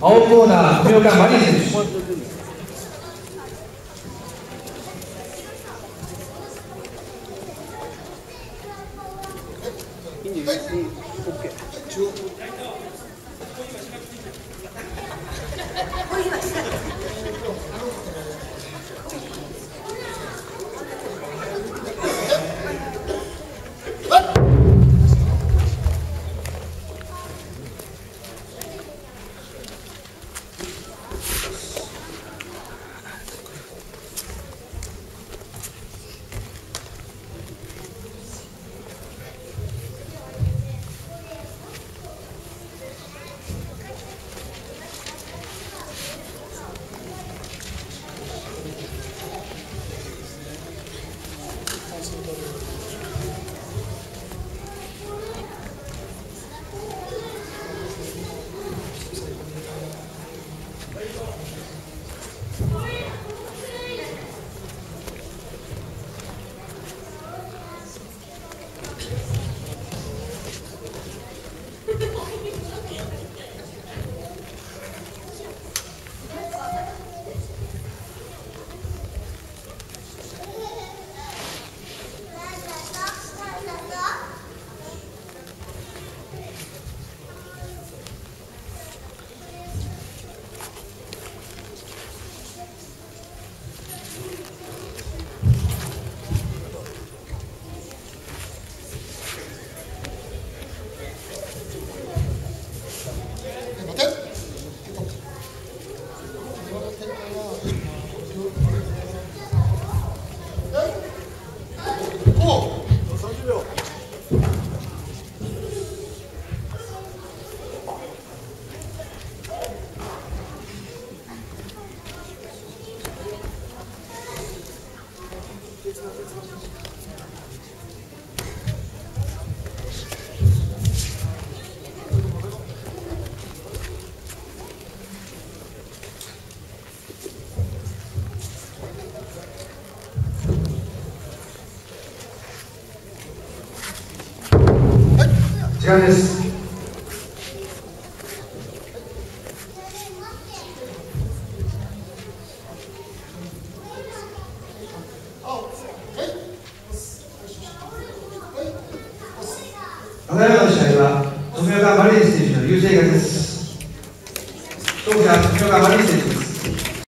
青コーナー富岡マリン選手。時間です。ただいまの試合は富岡マリン選手の優勢勝ちです富岡マリン選手